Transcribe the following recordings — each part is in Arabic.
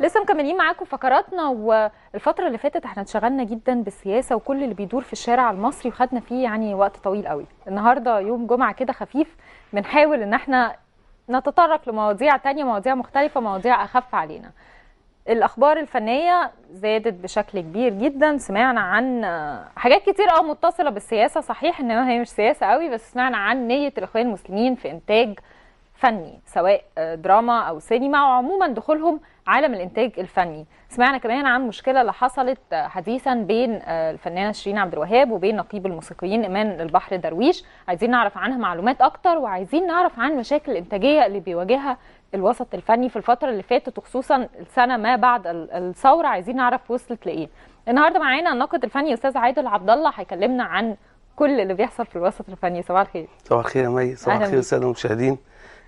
لسه مكملين معاكم فقراتنا والفترة اللي فاتت إحنا اتشغلنا جدا بالسياسة وكل اللي بيدور في الشارع المصري وخدنا فيه يعني وقت طويل قوي. النهاردة يوم جمعة كده خفيف بنحاول إن إحنا نتطرق لمواضيع تانية مواضيع مختلفة مواضيع أخف علينا. الأخبار الفنية زادت بشكل كبير جدا. سمعنا عن حاجات كتير آه متصلة بالسياسة. صحيح إن هي مش سياسة قوي بس سمعنا عن نية الإخوان المسلمين في إنتاج فني سواء دراما أو سينما. وعموما دخولهم عالم الإنتاج الفني. سمعنا كمان عن مشكلة اللي حصلت حديثا بين الفنانه شيرين عبد الوهاب وبين نقيب الموسيقيين إيمان البحر درويش. عايزين نعرف عنها معلومات أكتر وعايزين نعرف عن مشاكل الإنتاجية اللي بيواجهها الوسط الفني في الفترة اللي فاتت وخصوصا السنة ما بعد الثورة. عايزين نعرف وصلت لإيه. النهارده معانا الناقد الفني أستاذ عادل عبد الله هيكلمنا عن كل اللي بيحصل في الوسط الفني. صباح الخير. صباح الخير يا مي. صباح الخير الساده المشاهدين.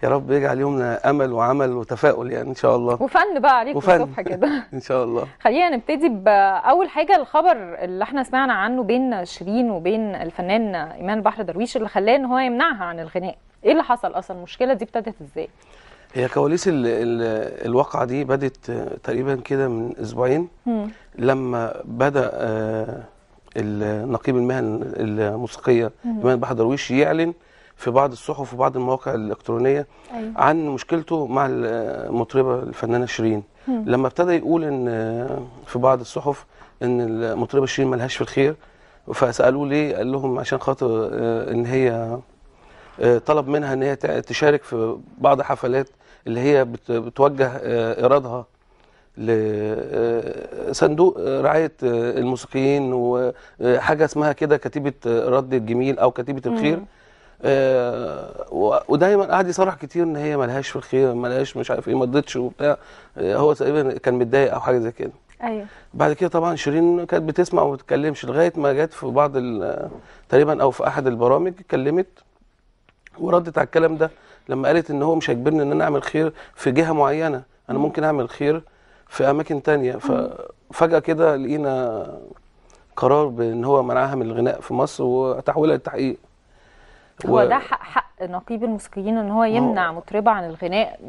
يا رب يجعل يومنا أمل وعمل وتفاؤل يعني إن شاء الله. وفن بقى عليك الصبح كده. إن شاء الله. خلينا نبتدي باول حاجة الخبر اللي إحنا سمعنا عنه بين شيرين وبين الفنان إيمان بحر درويش اللي خلاه إن هو يمنعها عن الغناء. إيه اللي حصل أصلا؟ المشكلة دي ابتدت إزاي؟ هي كواليس ال ال الواقعة دي بدت تقريبا كده من أسبوعين. لما بدأ النقيب المهن الموسيقية إيمان بحر درويش يعلن في بعض الصحف وبعض المواقع الإلكترونية أيوة. عن مشكلته مع المطربة الفنانة شيرين لما ابتدى يقول إن في بعض الصحف إن المطربة شيرين ملهاش في الخير فسألوه ليه قال لهم عشان خاطر إن هي طلب منها إن هي تشارك في بعض حفلات اللي هي بتوجه إيرادها لصندوق رعاية الموسيقيين وحاجه اسمها كده كتيبة رد الجميل أو كتيبة الخير مم. آه ودايما قعد يصرح كتير إن هي ملهاش في الخير ملهاش مش عارف إيه ما رضتش وبتاع. آه هو تقريبا كان متضايق أو حاجة زي كده. أيوه. بعد كده طبعا شيرين كانت بتسمع وما بتتكلمش لغاية ما جت في بعض تقريبا أو في أحد البرامج اتكلمت وردت على الكلام ده لما قالت إن هو مش هيجبرني إن أنا أعمل خير في جهة معينة. أنا ممكن أعمل خير في أماكن تانية. ففجاه كده لقينا قرار بإن هو منعها من الغناء في مصر وتحويلها للتحقيق. هو و... ده حق, حق نقيب الموسيقيين إن هو يمنع هو... مطربة عن الغناء.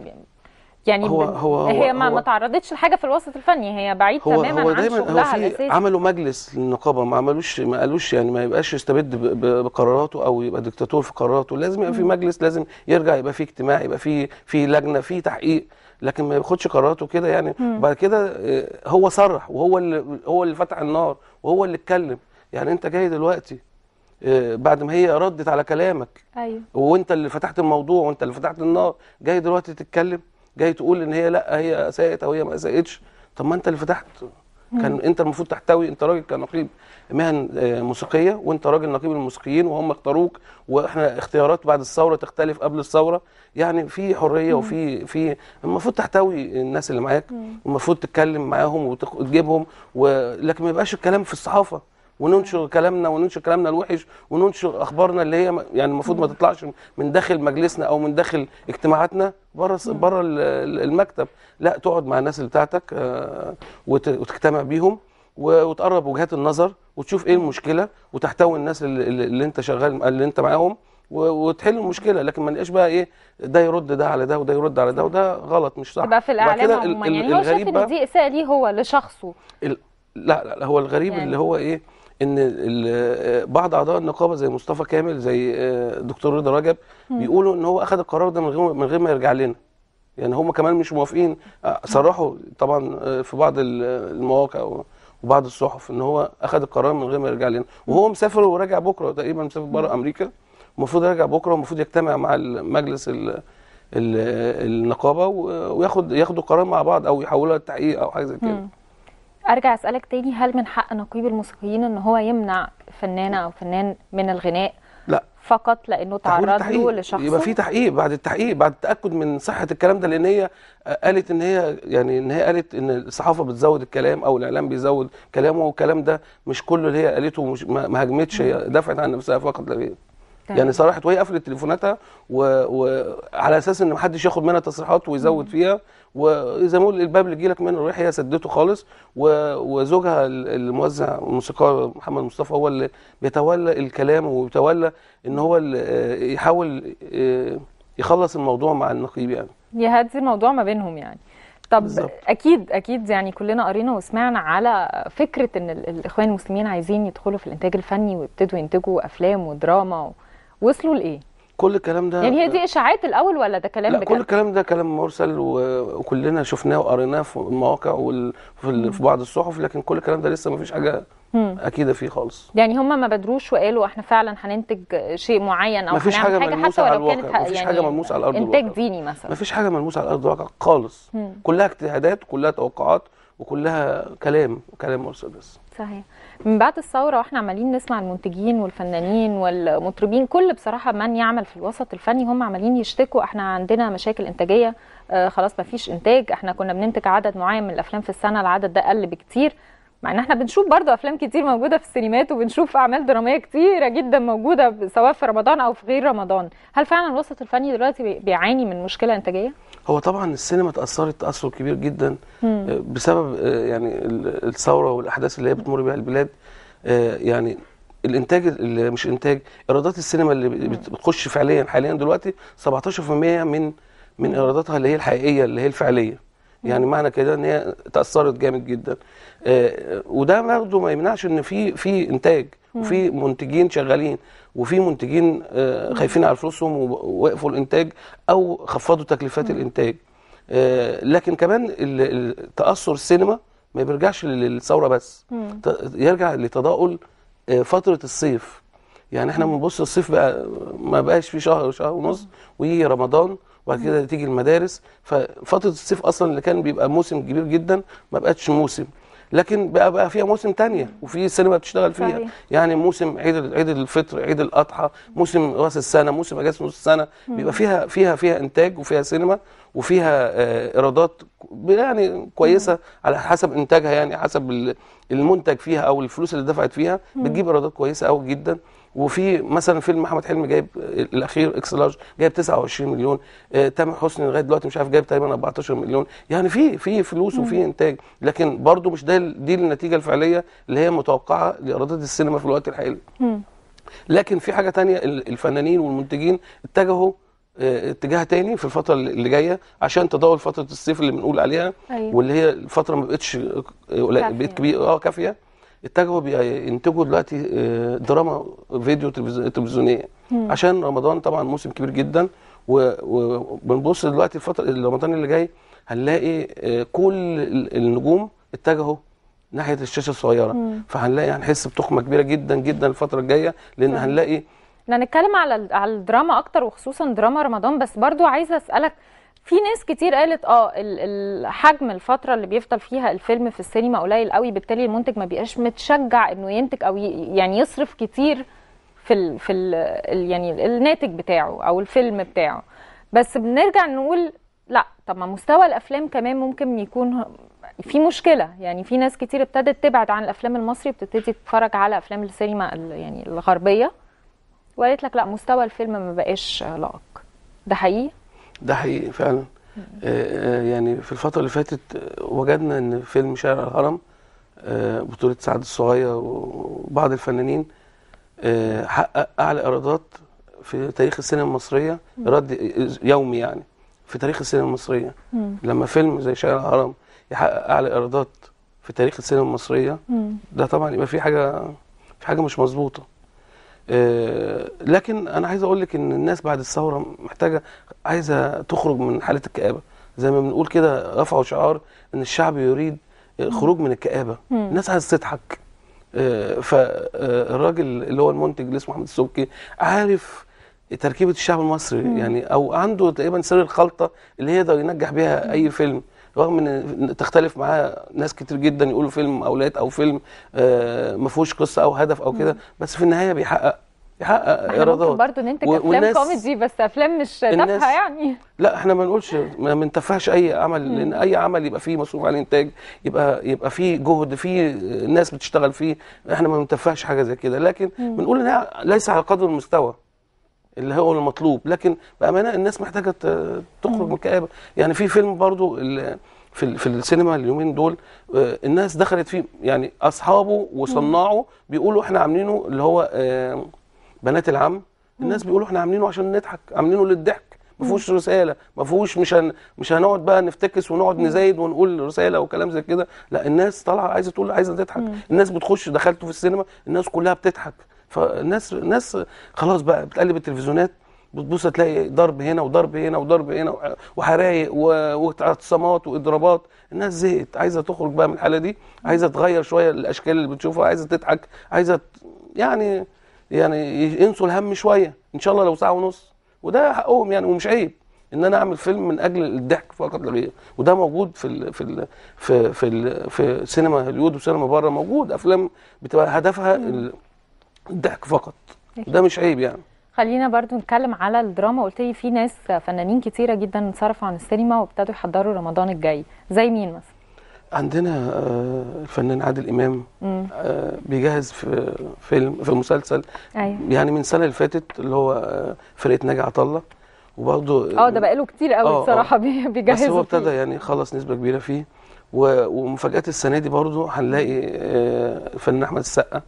يعني هو هو هي ما, هو ما تعرضتش لحاجة في الوسط الفني هي بعيد هو تماما هو عن دايما شغلها هو في عملوا مجلس للنقابة ما عملوش ما قالوش يعني ما يبقاش يستبد بقراراته أو يبقى دكتاتور في قراراته. لازم يبقى في مجلس لازم يرجع يبقى في اجتماع يبقى في في لجنة في تحقيق. لكن ما ياخدش قراراته كده يعني. وبعد كده هو صرح وهو اللي هو اللي فتح النار وهو اللي اتكلم. يعني أنت جاي دلوقتي بعد ما هي ردت على كلامك. أيوه. وانت اللي فتحت الموضوع وانت اللي فتحت النار جاي دلوقتي تتكلم جاي تقول إن هي لأ هي ساءت أو هي ما ساءتش طب ما انت اللي فتحت. كان انت المفروض تحتوي انت راجل كنقيب مهن موسيقية وانت راجل نقيب الموسيقيين وهم اختاروك وإحنا اختيارات بعد الثورة تختلف قبل الثورة. يعني في حرية وفي في المفروض تحتوي الناس اللي معاك. والمفروض تتكلم معاهم وتجيبهم ولكن ما يبقاش الكلام في الصحافة. وننشر كلامنا وننشر كلامنا الوحش وننشر أخبارنا اللي هي يعني المفروض ما تطلعش من داخل مجلسنا أو من داخل اجتماعاتنا بره بره المكتب. لا تقعد مع الناس اللي بتاعتك وتجتمع بيهم وتقرب وجهات النظر وتشوف إيه المشكلة وتحتوي الناس اللي, اللي أنت شغال اللي أنت معاهم وتحل المشكلة. لكن ما نبقاش بقى إيه ده يرد ده على ده وده يرد على ده وده غلط مش صح. يبقى في الإعلام عموما يعني هو شايف إن دي إساءة ليه هو لشخصه؟ لا لا هو الغريب يعني اللي هو إيه إن بعض أعضاء النقابة زي مصطفى كامل زي دكتور رضا رجب بيقولوا إن هو أخذ القرار ده من غير من غير ما يرجع لنا. يعني هم كمان مش موافقين. صرحوا طبعا في بعض المواقع وبعض الصحف إن هو أخذ القرار من غير ما يرجع لنا. وهو مسافر وراجع بكرة تقريبا مسافر بره أمريكا. المفروض يرجع بكرة والمفروض يجتمع مع ال النقابة وياخد ياخدوا قرار مع بعض أو يحولوها للتحقيق أو حاجة زي كده. أرجع أسألك تاني هل من حق نقيب الموسيقيين إن هو يمنع فنانة أو فنان من الغناء لا. فقط لأنه تعرض له لشخص يبقى في تحقيق بعد التحقيق بعد التأكد من صحة الكلام ده لأن هي قالت إن هي يعني إن هي قالت إن الصحافة بتزود الكلام أو الإعلام بيزود كلامه والكلام ده مش كله اللي هي قالته مش ما هاجمتش هي دافعت عن نفسها فقط لا غير. يعني صرحت وهي قفلت تليفوناتها وعلى أساس إن محدش ياخد منها تصريحات ويزود فيها وزي ما الباب اللي يجيلك منه الريح هي سدته خالص وزوجها الموزع الموسيقار محمد مصطفى هو اللي بيتولى الكلام وبيتولى إن هو اللي يحاول يخلص الموضوع مع النقيب يعني يهدي الموضوع ما بينهم يعني طب بالظبط. أكيد أكيد يعني كلنا قرينا وسمعنا على فكرة إن ال- الإخوان المسلمين عايزين يدخلوا في الإنتاج الفني ويبتدوا ينتجوا أفلام ودراما. وصلوا لإيه كل الكلام ده يعني هي دي إشاعات الأول ولا ده كلام لا بجد؟ كل الكلام ده كلام مرسل وكلنا شفناه وقريناه في المواقع وفي بعض الصحف لكن كل الكلام ده لسه ما فيش حاجة. أكيدة فيه خالص. يعني هم ما بدروش وقالوا إحنا فعلا هننتج شيء معين أو مفيش حاجة حاجة ملموسة حتى ولو كانت مفيش يعني حاجة ملموسة على إنتاج الواقع. ديني مثلا. ما فيش حاجة ملموسة على أرض الواقع خالص. مم. كلها اجتهادات كلها توقعات وكلها كلام كلام مرسل بس. صحيح. من بعد الثورة وإحنا عمالين نسمع المنتجين والفنانين والمطربين كل بصراحة من يعمل في الوسط الفني هم عمالين يشتكوا إحنا عندنا مشاكل انتاجية آه خلاص ما فيش انتاج إحنا كنا بننتج عدد معين من الأفلام في السنة العدد ده قل بكتير مع ان إحنا بنشوف برضو أفلام كتير موجودة في السينمات وبنشوف أعمال درامية كتيرة جدا موجودة سواء في رمضان أو في غير رمضان هل فعلا الوسط الفني دلوقتي بي- بيعاني من مشكلة انتاجية؟ هو طبعا السينما تأثرت تأثر كبير جدا آه، بسبب آه، يعني ال- الثورة والأحداث اللي هي بتمر بها البلاد. آه، يعني الإنتاج اللي مش إنتاج إيرادات السينما اللي بت- بتخش فعليا حاليا دلوقتي 17% من من إيراداتها اللي هي الحقيقية اللي هي الفعلية. يعني معنى كده إن هي تأثرت جامد جدا. آه، وده برضه ما يمنعش إن في في إنتاج وفي منتجين شغالين وفي منتجين آه، خايفين على فلوسهم ووقفوا الإنتاج أو خفضوا تكلفات الإنتاج. آه، لكن كمان تأثر السينما ما بيرجعش لل- للثورة بس. يرجع لتضاؤل فترة الصيف. يعني إحنا بنبص الصيف بقى ما بقاش في شهر شهر ونص ويجي رمضان وبعد كده تيجي المدارس. ففترة الصيف أصلا اللي كان بيبقى موسم كبير جدا ما بقتش موسم. لكن بقى بقى فيها موسم تانية وفي السينما بتشتغل فيها. صحيح. يعني موسم عيد عيد الفطر عيد الأضحى موسم رأس السنة موسم أجازة نص السنة. بيبقى فيها فيها فيها إنتاج وفيها سينما وفيها آه، إيرادات يعني كويسة على حسب إنتاجها يعني حسب ال- المنتج فيها أو الفلوس اللي دفعت فيها. بتجيب إيرادات كويسة قوي جدا. وفي مثلا فيلم أحمد حلمي جايب الأخير اكس لارج جايب 29 مليون آه، تامر حسني لغاية دلوقتي مش عارف جايب تقريبا 14 مليون يعني في في فلوس وفي إنتاج لكن برضو مش ده دي النتيجة الفعلية اللي هي متوقعة لايرادات السينما في الوقت الحالي. لكن في حاجة تانية ال- الفنانين والمنتجين اتجهوا آه، اتجاه تاني في الفترة اللي جاية عشان تداول فترة الصيف اللي بنقول عليها أيوة. واللي هي الفترة ما بقتش آه،. بقت كبيره آه كافية اتجهوا بينتجوا دلوقتي آه، دراما فيديو تلفز- تلفزيونية. عشان رمضان طبعا موسم كبير جدا وبنبص دلوقتي الفترة رمضان اللي جاي هنلاقي آه، كل ال- النجوم اتجهوا ناحية الشاشة الصغيرة. فهنلاقي هنحس بتخمة كبيرة جدا جدا الفترة الجاية لأن هنلاقي إحنا هنتكلم على على الدراما أكتر وخصوصا دراما رمضان. بس برضو عايزة أسألك في ناس كتير قالت آه ال- الحجم الفترة اللي بيفضل فيها الفيلم في السينما قليل قوي بالتالي المنتج ما بيبقاش متشجع إنه ينتج أو يعني يصرف كتير في ال في ال ال- يعني الناتج بتاعه أو الفيلم بتاعه. بس بنرجع نقول لأ طب ما مستوى الأفلام كمان ممكن يكون في مشكلة. يعني في ناس كتير ابتدت تبعد عن الأفلام المصري بتبتدي تتفرج على أفلام السينما ال- يعني الغربية وقالت لك لأ مستوى الفيلم ما بقاش لائق. ده حقيقي؟ ده حقيقي فعلا. آه، آه، يعني في الفترة اللي فاتت وجدنا إن فيلم شارع الهرم آه، بطولة سعد الصغير وبعض الفنانين حقق أعلى إيرادات في تاريخ السينما المصرية رد يومي يعني في تاريخ السينما المصرية. لما فيلم زي شارع الهرم يحقق أعلى إيرادات في تاريخ السينما المصرية ده طبعا يبقى في حاجة في حاجة مش مظبوطة. لكن أنا عايز أقول لك إن الناس بعد الثورة محتاجة عايزة تخرج من حالة الكآبة. زي ما بنقول كده رفعوا شعار إن الشعب يريد الخروج من الكآبة. الناس عايزة تضحك. فالراجل اللي هو المنتج اللي اسمه محمد السبكي عارف تركيبة الشعب المصري. يعني أو عنده تقريبا سر الخلطة اللي يقدر ينجح بيها أي فيلم. رغم إن تختلف معاه ناس كتير جدا يقولوا فيلم أولاد أو فيلم آه، ما فيهوش قصة أو هدف أو كده بس في النهاية بيحقق يحقق إيرادات. برضه ننتج و- افلام والناس- كوميدي بس أفلام مش تافهه يعني. لا إحنا ما نقولش ما بنتفهش أي عمل لأن أي عمل يبقى فيه مصروف على الانتاج يبقى يبقى فيه جهد فيه ناس بتشتغل فيه إحنا ما بنتفهش حاجة زي كده. لكن بنقول إنها ليس على قدر المستوى. اللي هو المطلوب. لكن بأمانة الناس محتاجة تخرج من الكآبة. يعني في فيلم برضو في في السينما اليومين دول آه، الناس دخلت فيه يعني أصحابه وصناعه بيقولوا إحنا عاملينه اللي هو آه، بنات العم. الناس بيقولوا إحنا عاملينه عشان نضحك عاملينه للضحك. ما فيهوش رسالة ما فيهوش مش هن مش هنقعد بقى نفتكس ونقعد نزايد ونقول رسالة وكلام زي كده. لا الناس طالعة عايزة تقول عايزة تضحك. الناس بتخش دخلته في السينما الناس كلها بتضحك. فالناس الناس خلاص بقى بتقلب التلفزيونات بتبص تلاقي ضرب هنا وضرب هنا وضرب هنا وح- وحرايق واعتصامات واضرابات. الناس زهقت عايزة تخرج بقى من الحالة دي عايزة تغير شوية الأشكال اللي بتشوفها عايزة تضحك عايزة يعني يعني ينسوا الهم شوية إن شاء الله لو ساعة ونص. وده حقهم يعني ومش عيب إن أنا أعمل فيلم من أجل الضحك فقط لا غير. وده موجود في ال في ال في في, ال في سينما هوليوود وسينما بره موجود أفلام بتبقى هدفها الضحك فقط. ده مش عيب يعني. خلينا برضو نتكلم على الدراما. قلت لي في ناس فنانين كتيرة جدا انصرفوا عن السينما وابتدوا يحضروا رمضان الجاي. زي مين مثلا؟ عندنا آه، الفنان عادل إمام آه، بيجهز في فيلم في مسلسل. أيوه. يعني من السنة اللي فاتت اللي هو آه، فرقة ناجي عطا الله. وبرضه آه ده بقاله كتير قوي. بصراحة بي- بس هو ابتدى. يعني خلص نسبة كبيرة فيه. و- ومفاجاه السنة دي برضه هنلاقي الفنان أحمد السقا.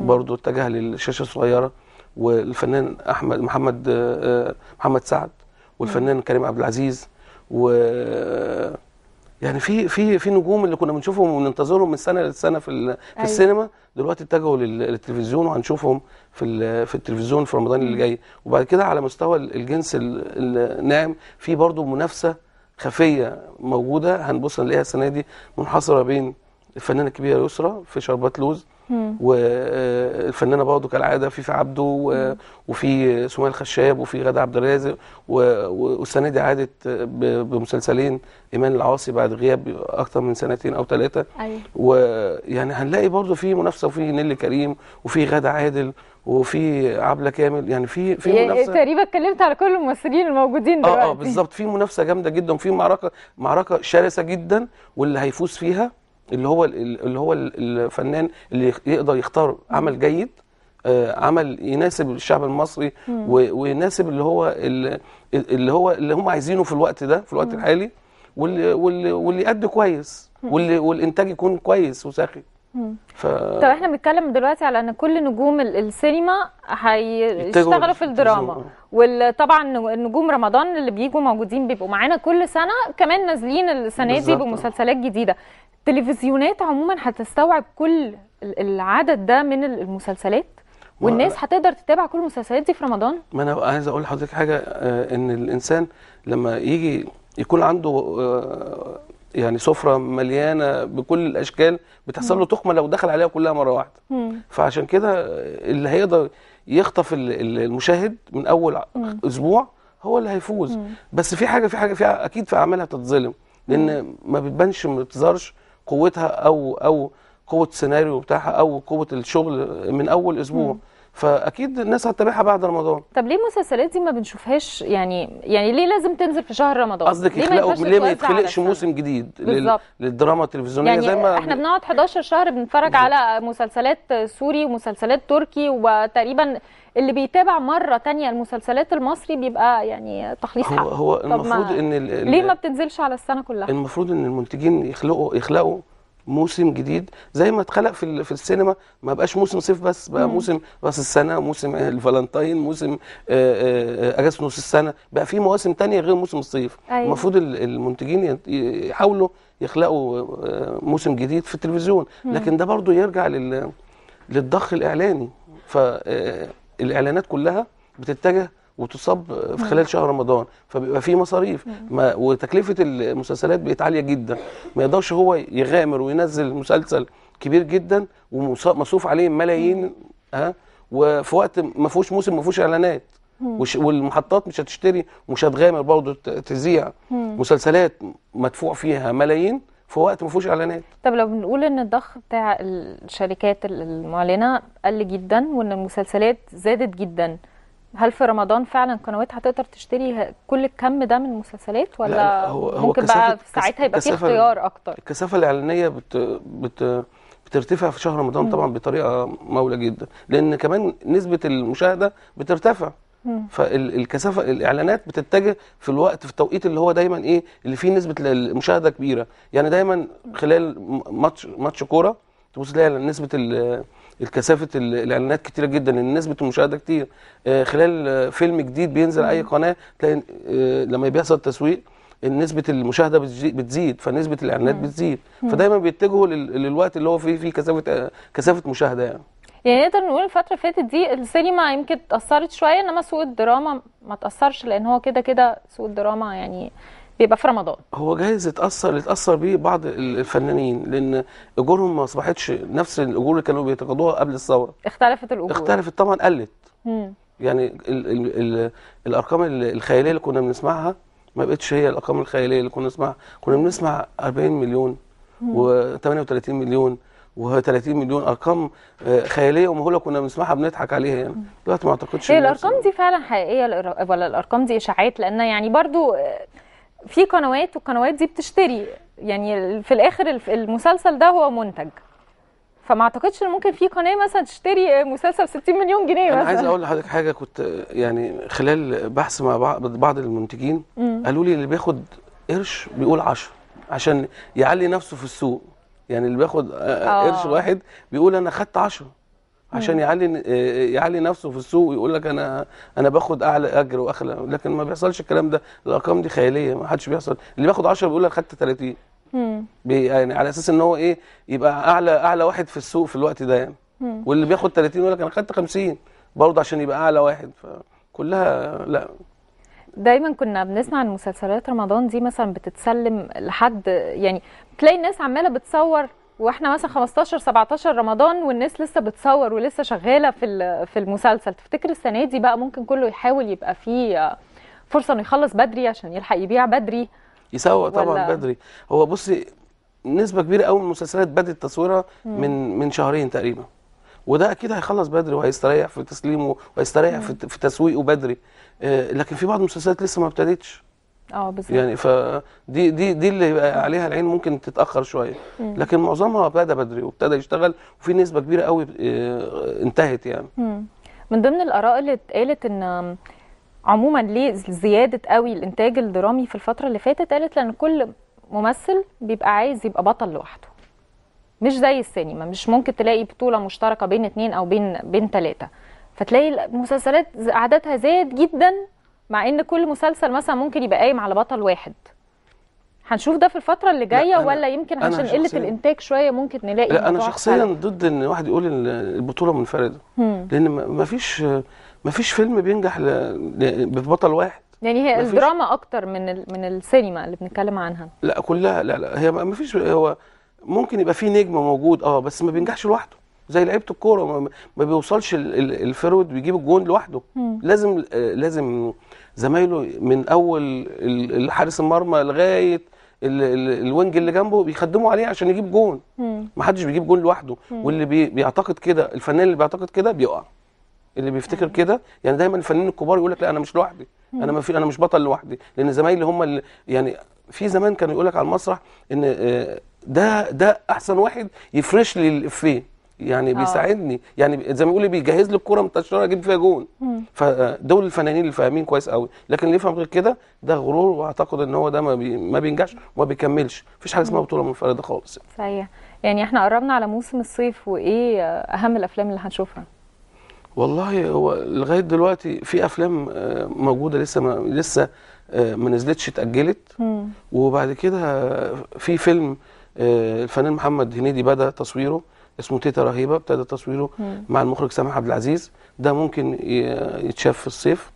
برضه اتجه للشاشة الصغيرة والفنان احمد محمد آه، آه، محمد سعد والفنان كريم عبد العزيز و يعني في في في نجوم اللي كنا بنشوفهم وننتظرهم من سنة لسنة في في أيوة. السينما دلوقتي اتجهوا لل- للتلفزيون وهنشوفهم في في التلفزيون في رمضان اللي جاي وبعد كده على مستوى ال- الجنس ال- الناعم في برضو منافسة خفية موجودة هنبص نلاقيها السنة دي منحصرة بين الفنانة الكبيرة يسرا في شربات لوز. والفنانة برضه كالعادة في في عبده وفي سمية الخشاب وفي غادة عبد الرازق والسنة دي عادت بمسلسلين إيمان العاصي بعد غياب أكتر من سنتين أو ثلاثة أيوه. ويعني هنلاقي برضه في منافسة وفي نيلي كريم وفي غادة عادل وفي عبلة كامل. يعني في في يعني منافسة. تقريبا اتكلمت على كل الممثلين الموجودين آه دلوقتي. آه بالظبط. في منافسة جامدة جدا وفي معركة معركة شرسة جدا واللي هيفوز فيها اللي هو ال- اللي هو ال- الفنان اللي يقدر يختار عمل جيد آه، عمل يناسب الشعب المصري ويناسب اللي هو ال- اللي هو اللي هم عايزينه في الوقت ده في الوقت الحالي واللي واللي واللي يأدي كويس واللي والإنتاج يكون كويس وساخي ف طب إحنا بنتكلم دلوقتي على إن كل نجوم ال- السينما هيشتغلوا في الدراما. وطبعا نجوم رمضان اللي بيجوا موجودين بيبقوا معانا كل سنة كمان نازلين السنة دي. بمسلسلات جديدة. التلفزيونات عموما هتستوعب كل ال- العدد ده من ال- المسلسلات والناس هتقدر تتابع كل المسلسلات دي في رمضان. ما أنا عايز أقول لحضرتك حاجة آه، إن الإنسان لما يجي يكون عنده آه، يعني سفرة مليانة بكل الأشكال بتحصل له تخمة لو دخل عليها كلها مرة واحدة. فعشان كده اللي هيقدر يخطف ال- ال- المشاهد من أول ع- أسبوع هو اللي هيفوز. بس في حاجة في حاجة في أكيد في اعمالها تتظلم لأن ما بتبانش ما بتظهرش قوتها أو أو قوة السيناريو بتاعها أو قوة الشغل من أول أسبوع. فأكيد الناس هتتابعها بعد رمضان. طب ليه المسلسلات دي ما بنشوفهاش؟ يعني يعني ليه لازم تنزل في شهر رمضان؟ قصدك يخلقوا ليه ما يتخلقش؟ موسم جديد لل-. للدراما التلفزيونية؟ يعني زي ما إحنا بنقعد 11 شهر بنتفرج على مسلسلات سوري ومسلسلات تركي وتقريبا اللي بيتابع مرة تانية المسلسلات المصري بيبقى يعني تخليص هو حق. هو طب المفروض ما- إن ال- ليه ما بتنزلش على السنة كلها؟ المفروض إن المنتجين يخلقوا يخلقوا موسم جديد. زي ما اتخلق في في السينما ما بقاش موسم صيف بس بقى موسم راس السنة موسم الفالنتين موسم آه، آه، آه، اجازه نص السنة. بقى في مواسم تانية غير موسم الصيف. أيوة. المفروض ال- المنتجين يحاولوا يخلقوا آه، موسم جديد في التلفزيون. لكن ده برضو يرجع لل للضخ الإعلاني. فالاعلانات كلها بتتجه وتصب في خلال شهر رمضان فبيبقى في مصاريف. ما وتكلفة المسلسلات بقت عالية جدا. ما يقدرش هو يغامر وينزل مسلسل كبير جدا ومصروف عليه ملايين ها؟ وفي وقت ما فيهوش موسم ما فيهوش إعلانات. وش والمحطات مش هتشتري ومش هتغامر برضه تذيع. مسلسلات مدفوع فيها ملايين في وقت ما فيهوش إعلانات. طب لو بنقول إن الضخ بتاع الشركات المعلنة قل جدا وإن المسلسلات زادت جدا هل في رمضان فعلا قنوات هتقدر تشتري كل الكم ده من المسلسلات ولا لا، هو- هو ممكن بقى في ساعتها يبقى في اختيار أكتر؟ الكثافه الإعلانية بت بت بترتفع في شهر رمضان طبعا بطريقة مولة جدا لأن كمان نسبة المشاهدة بترتفع. فالكثافه الإعلانات بتتجه في الوقت في التوقيت اللي هو دايما إيه اللي فيه نسبة المشاهدة كبيرة. يعني دايما خلال ماتش ماتش كورة تبص تلاقي نسبة الكثافة ال- الإعلانات كتيرة جدا لأن نسبه المشاهده كتير. آه، خلال فيلم جديد بينزل أي قناة تلاقي آه، لما بيحصل تسويق نسبة المشاهدة بتزي- بتزيد فنسبة الإعلانات بتزيد. فدايما بيتجهوا لل- للوقت اللي هو فيه فيه كثافة آه، كثافة مشاهدة يعني. يعني نقدر نقول الفترة اللي فاتت دي السينما يمكن اتأثرت شوية إنما سوق الدراما ما اتأثرش لأن هو كده كده سوق الدراما يعني بيبقى في رمضان. هو جايز اتأثر اتأثر بيه بعض ال- الفنانين لأن أجورهم ما أصبحتش نفس الأجور اللي كانوا بيتقاضوها قبل الثورة. اختلفت الأجور. اختلفت طبعا قلت. مم. يعني ال ال ال الأرقام ال- الخيالية اللي كنا بنسمعها ما بقتش هي الأرقام الخيالية اللي كنا بنسمعها. كنا بنسمع 40 مليون و38 مليون و30 مليون أرقام آه، خيالية ومهوله كنا بنسمعها بنضحك عليها يعني. دلوقتي ما أعتقدش هي الأرقام دي فعلا حقيقية ولا الأرقام دي إشاعات؟ لأن يعني برضو آه، في قنوات والقنوات دي بتشتري. يعني في الآخر المسلسل ده هو منتج. فما أعتقدش إن ممكن في قناة مثلا تشتري مسلسل 60 مليون جنيه أنا مثلا. عايز أقول لحضرتك حاجة كنت آه، يعني خلال بحث مع بعض المنتجين مم. قالوا لي اللي بياخد قرش بيقول 10 عشان يعلي نفسه في السوق. يعني اللي بياخد آه، آه. قرش واحد بيقول أنا خدت 10 عشان يعلي آه، يعلي نفسه في السوق ويقول لك أنا أنا باخد أعلى أجر وأخلى لكن ما بيحصلش الكلام ده. الأرقام دي خيالية ما حدش بيحصل. اللي بياخد 10 بيقول لك خدت 30 مم. بي- يعني على أساس إن هو إيه؟ يبقى أعلى أعلى واحد في السوق في الوقت ده يعني. واللي بياخد 30 يقول لك أنا خدت 50 برضه عشان يبقى أعلى واحد. فكلها لا. دايما كنا بنسمع ان مسلسلات رمضان دي مثلا بتتسلم لحد يعني تلاقي الناس عمالة بتصور وإحنا مثلا 15 17 رمضان والناس لسه بتصور ولسه شغالة في في المسلسل تفتكر السنة دي بقى ممكن كله يحاول يبقى فيه فرصة إنه يخلص بدري عشان يلحق يبيع بدري؟ يسوق طبعا بدري. هو بصي نسبة كبيرة قوي من المسلسلات بدأت تصويرها من من شهرين تقريبا. وده أكيد هيخلص بدري وهيستريح في تسليمه وهيستريح في في تسويقه بدري. آه، لكن في بعض المسلسلات لسه ما ابتدتش. آه بالظبط. يعني فدي دي دي اللي يبقى عليها العين ممكن تتأخر شوية. لكن معظمها ابتدى بدري وابتدى يشتغل وفي نسبة كبيرة قوي آه، انتهت يعني. مم. من ضمن الآراء اللي اتقالت إن عموما ليه زيادة قوي الإنتاج الدرامي في الفترة اللي فاتت قالت لأن كل ممثل بيبقى عايز يبقى بطل لوحده. مش زي السينما مش ممكن تلاقي بطولة مشتركة بين اتنين أو بين بين تلاتة. فتلاقي المسلسلات عددها زاد جدا مع إن كل مسلسل مثلا ممكن يبقى قايم على بطل واحد هنشوف ده في الفترة اللي جاية ولا يمكن عشان قلة الإنتاج شوية ممكن نلاقي لا أنا شخصيا اختلف. ضد إن واحد يقول إن البطولة منفردة. لأن ما فيش ما فيش فيلم بينجح ببطل واحد يعني هي الدراما أكتر من ال... من السينما اللي بنتكلم عنها لا كلها لا لا هي ما فيش هو ممكن يبقى في نجم موجود آه بس ما بينجحش لوحده زي لعيبة الكورة ما, ما بيوصلش ال- ال- ال forward بيجيب الجون لوحده مم. لازم آه، لازم زمايله من أول الحارس المرمى لغاية ال- ال- ال wing اللي جنبه بيخدموا عليه عشان يجيب جون. ما حدش بيجيب جون لوحده. واللي بي بيعتقد كده الفنان اللي بيعتقد كده بيقع. اللي بيفتكر كده يعني دايما الفنانين الكبار يقول لك لا أنا مش لوحدي. أنا ما في أنا مش بطل لوحدي. لأن زمايلي هم اللي يعني في زمان كانوا يقول لك على المسرح إن آه، ده ده أحسن واحد يفرش لي الإفيه. يعني بيساعدني. يعني زي ما بيقول لي بيجهز لي الكورة متشره أجيب فيها جون. فدول الفنانين اللي فاهمين كويس قوي. لكن اللي يفهم غير كده ده غرور واعتقد إن هو ده ما, بي ما بينجحش وما بيكملش. مفيش حاجة اسمها بطولة منفردة خالص. صحيح. يعني إحنا قربنا على موسم الصيف وإيه أهم الأفلام اللي هنشوفها؟ والله هو لغاية دلوقتي في أفلام آه، موجودة لسه ما لسه آه، ما نزلتش اتأجلت. وبعد كده آه، في فيلم آه، الفنان محمد هنيدي بدأ تصويره. اسمه تيتا رهيبة ابتدى تصويره مم. مع المخرج سامح عبد العزيز. ده ممكن يتشاف في الصيف.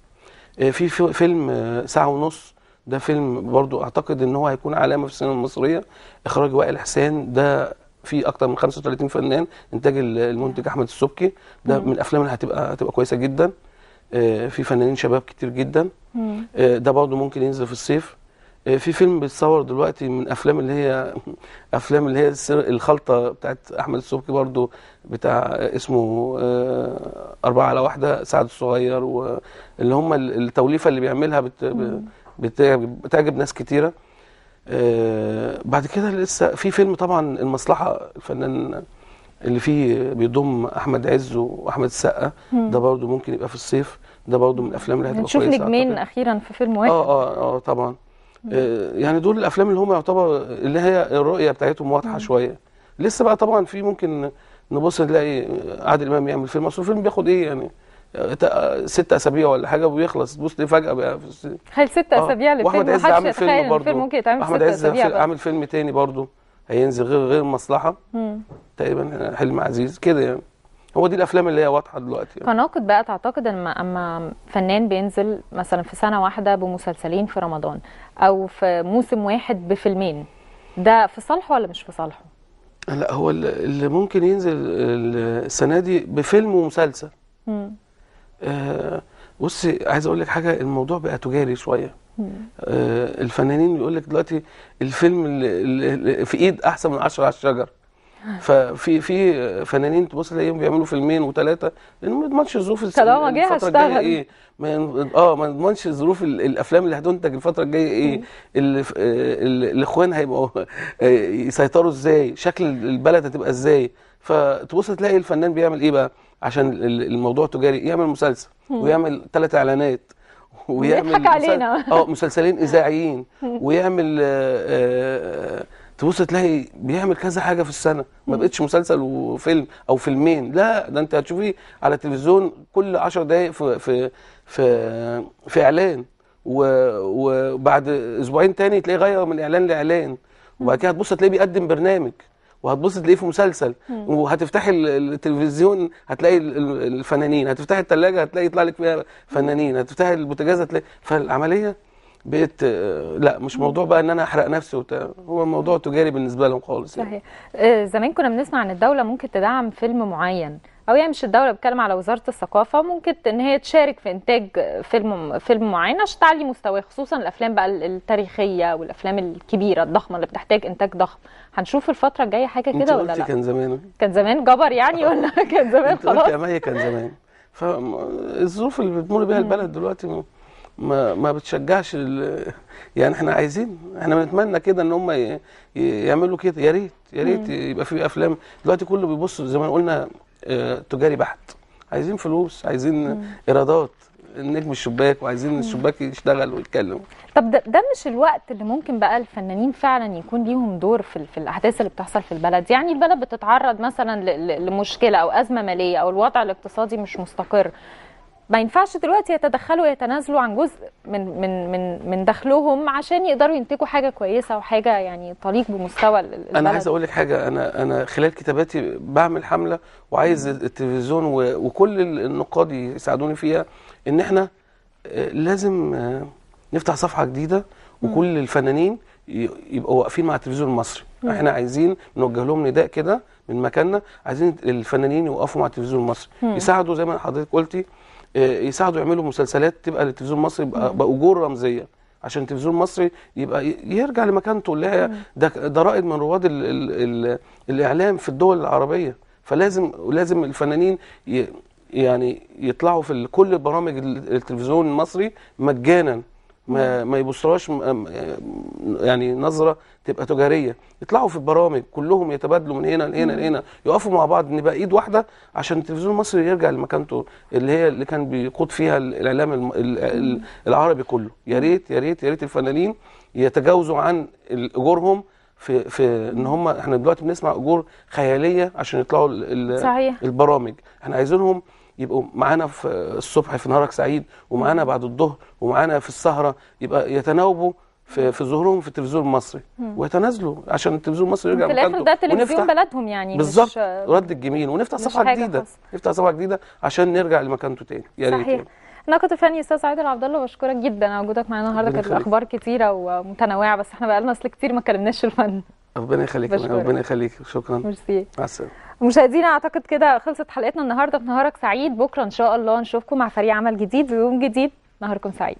آه، في في- فيلم آه، ساعة ونص. ده فيلم برضو أعتقد إن هو هيكون علامة في السينما المصرية. إخراج وائل حسين ده في أكتر من 35 فنان. إنتاج ال- المنتج أحمد السبكي. ده من الأفلام اللي هتبقى هتبقى كويسة جدا. آه، في فنانين شباب كتير جدا. مم. ده برضه ممكن ينزل في الصيف. في فيلم بيتصور دلوقتي من أفلام اللي هي أفلام اللي هي الخلطة بتاعت أحمد السبكي برضه بتاع آه، اسمه آه، أربعة على واحدة سعد الصغير واللي هم ال- التوليفة اللي بيعملها بت بتعجب, بتعجب ناس كتيرة. آه، بعد كده لسه في فيلم طبعا المصلحة الفنان اللي فيه بيضم أحمد عز وأحمد السقا. ده برضه ممكن يبقى في الصيف. ده برضه من الأفلام اللي هتبقى نشوف كويسة نجمين. أخيرا في فيلم واحد. آه آه آه طبعا. آه يعني دول الأفلام اللي هم يعتبر اللي هي الرؤية بتاعتهم واضحة شوية. لسه بقى طبعا في ممكن نبص نلاقي عادل إمام يعمل فيلم. أصل الفيلم بياخد إيه يعني؟ ست أسابيع ولا حاجة وبيخلص تبص تلاقيه فجأة بقى. في تخيل ست آه. أسابيع للفيلم؟ وأحمد عز محدش عامل يتخيل فيلم ان الفيلم برضه ممكن يتعمل أحمد عز. عامل فيلم تاني برضه هينزل غير غير مصلحة. مم. تقريبا حلم عزيز. كده يعني. هو دي الأفلام اللي هي واضحة دلوقتي يعني. كناقد بقى تعتقد إن اما- فنان بينزل مثلا في سنة واحدة بمسلسلين في رمضان أو في موسم واحد بفيلمين ده في صالحه ولا مش في صالحه؟ لا هو اللي ممكن ينزل السنة دي بفيلم ومسلسل مم. آه، بصي عايز أقول لك حاجة الموضوع بقى تجاري شوية. آه، الفنانين يقول لك دلوقتي الفيلم اللي في إيد أحسن من عشرة على الشجر ففي في فنانين تبص تلاقيهم بيعملوا فيلمين وثلاثه لأن ما يضمنش ظروف طالما جه هشتغل. إيه؟ ما ين- آه ما يضمنش ظروف ال- الأفلام اللي هتنتج الفترة الجاية إيه؟ ال- ف- آه، الاخوان هيبقوا آه، يسيطروا إزاي؟ شكل البلد هتبقى إزاي؟ فتبص تلاقي الفنان بيعمل إيه بقى؟ عشان ال- الموضوع تجاري يعمل مسلسل ويعمل ثلاث إعلانات ويعمل مسل- علينا. آه مسلسلين إذاعيين ويعمل آه، آه، تبص تلاقي بيعمل كذا حاجة في السنة. ما بقتش مسلسل وفيلم أو فيلمين. لا ده أنت هتشوفيه على التلفزيون كل 10 دقائق في في في في إعلان. وبعد أسبوعين تاني تلاقيه غير من إعلان لإعلان. وبعد كده هتبص تلاقيه بيقدم برنامج. وهتبص تلاقيه في مسلسل. وهتفتحي ال- التلفزيون هتلاقي ال- ال- الفنانين. هتفتحي الثلاجه هتلاقي يطلع لك فيها فنانين. هتفتحي البوتاجاز هتلاقي. فالعملية بقت آه، لا مش موضوع بقى إن أنا أحرق نفسي وبتاع هو موضوع تجاري بالنسبة لهم خالص يعني. صحيح. آه، زمان كنا بنسمع إن الدولة ممكن تدعم فيلم معين أو يعني مش الدولة بتكلم على وزارة الثقافة ممكن إن هي تشارك في إنتاج فيلم فيلم معين عشان تعلي مستواه خصوصا الأفلام بقى التاريخية والأفلام الكبيرة الضخمة اللي بتحتاج إنتاج ضخم. هنشوف الفترة الجاية حاجة كده ولا لأ؟ كان زمان. كان زمان جبر يعني ولا كان زمان خلاص؟ كان زمان. فالظروف اللي بتمر بيها البلد دلوقتي ما- ما بتشجعش ال- يعني إحنا عايزين إحنا بنتمنى كده ان هم يعملوا كده. يا ريت يا ريت يبقى في أفلام. دلوقتي كله بيبص زي ما قلنا آه، تجاري بحت. عايزين فلوس عايزين إيرادات. نجم الشباك وعايزين الشباك يشتغل ويتكلم. طب ده, ده مش الوقت اللي ممكن بقى الفنانين فعلا يكون ليهم دور في, في الأحداث اللي بتحصل في البلد؟ يعني البلد بتتعرض مثلا لمشكلة أو أزمة مالية أو الوضع الاقتصادي مش مستقر. ما ينفعش دلوقتي يتدخلوا يتنازلوا عن جزء من من من من دخلهم عشان يقدروا ينتجوا حاجة كويسة وحاجة يعني تليق بمستوى ال- البلد. أنا عايز أقول لك حاجة. أنا أنا خلال كتاباتي بعمل حملة وعايز التلفزيون وكل النقاد يساعدوني فيها إن إحنا آه، لازم آه، نفتح صفحة جديدة وكل الفنانين يبقوا واقفين مع التلفزيون المصري. إحنا عايزين نوجه لهم نداء كده من مكاننا. عايزين الفنانين يوقفوا مع التلفزيون المصري. يساعدوا زي ما حضرتك قلتي يساعدوا يعملوا مسلسلات تبقى للتلفزيون المصري باجور رمزية. عشان التلفزيون المصري يبقى يرجع لمكانته اللي هي ده ده رائد من رواد ال ال ال الإعلام في الدول العربية. فلازم لازم الفنانين يعني يطلعوا في كل برامج ال- التلفزيون المصري مجانا. ما ما م- يعني نظرة تبقى تجارية. يطلعوا في البرامج كلهم يتبادلوا من هنا لهنا لهنا. يقفوا مع بعض نبقى إيد واحدة عشان التلفزيون المصري يرجع لمكانته اللي هي اللي كان بيقود فيها ال- الإعلام العربي كله. يا ريت يا ريت يا ريت الفنانين يتجاوزوا عن أجورهم في في إن هم إحنا دلوقتي بنسمع أجور خيالية عشان يطلعوا صحيح. البرامج. إحنا عايزينهم يبقوا معانا في الصبح في نهارك سعيد ومعانا بعد الظهر ومعانا في السهرة يبقى يتناوبوا في في ظهورهم في التلفزيون المصري ويتنازلوا عشان التلفزيون المصري يرجع في الآخر ده تلفزيون بلدهم يعني بالظبط. رد الجميل. ونفتح صفحة جديدة. خاصة. نفتح صفحة جديدة عشان نرجع لمكانته تاني. يا ريت صحيح. يعني. ناقد الفني أستاذ عادل عبد الله بشكرك جدا. على وجودك معانا النهارده كانت. الاخبار كتيرة ومتنوعة بس إحنا بقالنا أصل كتير ما اتكلمناش الفن. ربنا يخليك. ربنا يخليك. شكرا. ميرسي. مع السلامة. مشاهدينا أعتقد كده خلصت حلقتنا النهارده. في نهارك سعيد. بكرة إن شاء الله نشوفكم مع فريق عمل جديد ويوم جديد. نهاركم سعيد.